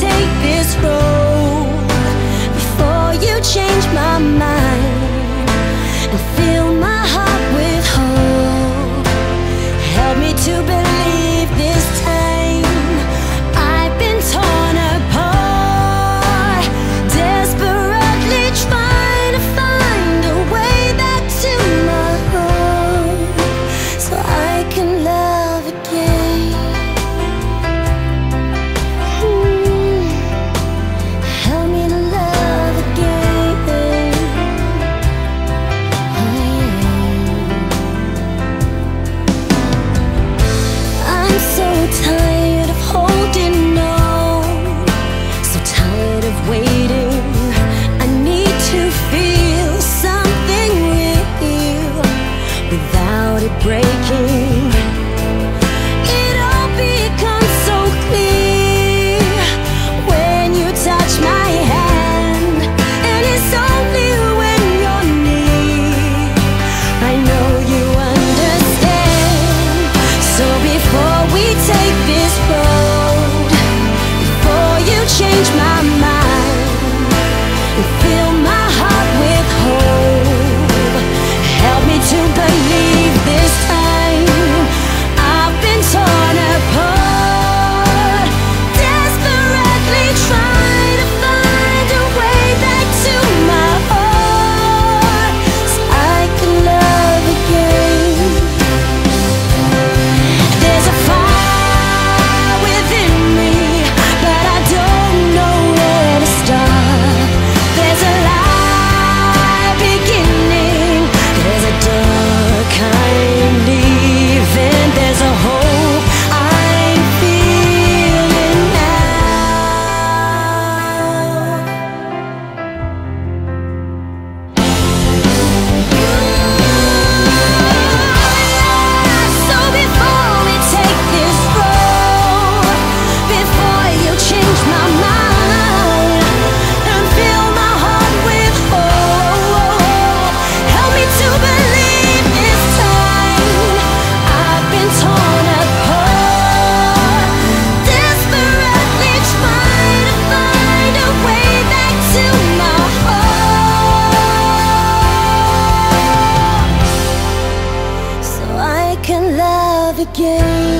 take this road, Tired. take this road before you change my mind. again.